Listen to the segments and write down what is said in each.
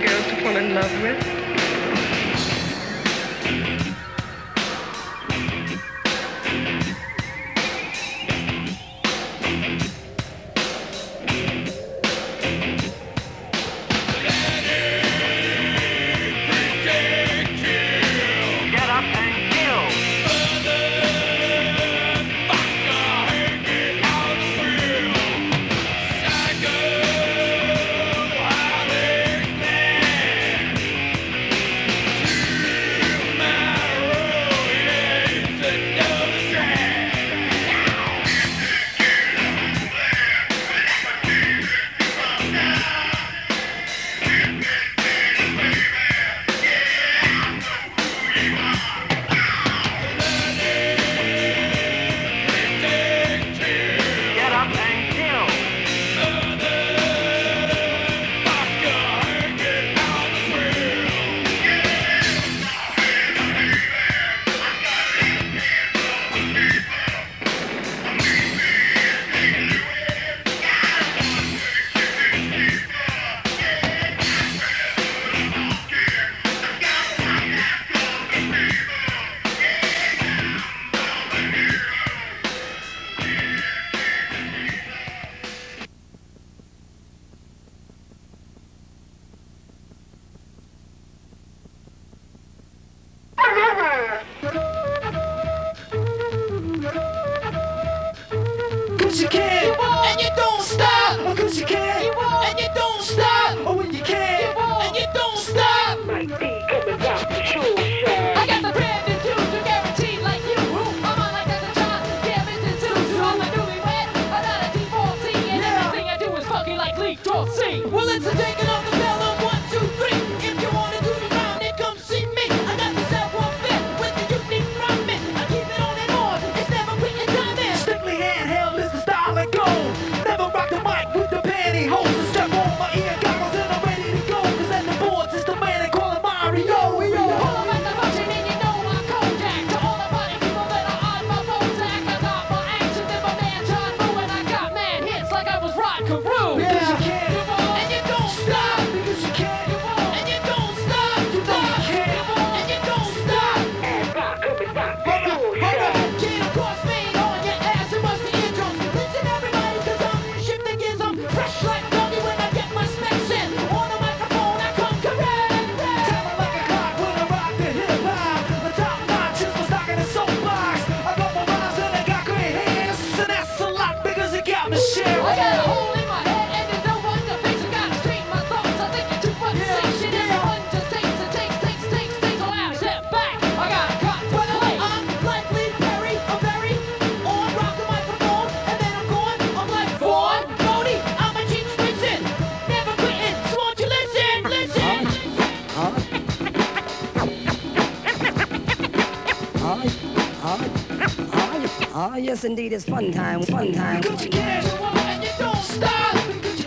girls to fall in love with. you can. Oh, ah, ah, yes indeed, it's fun time, fun time. Don't stop.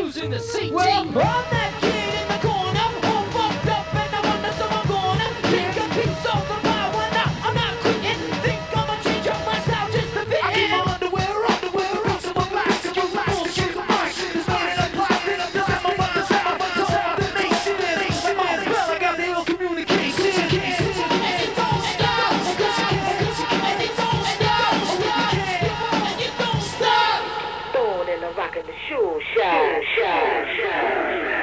Using in the CT. Well, show, show, show.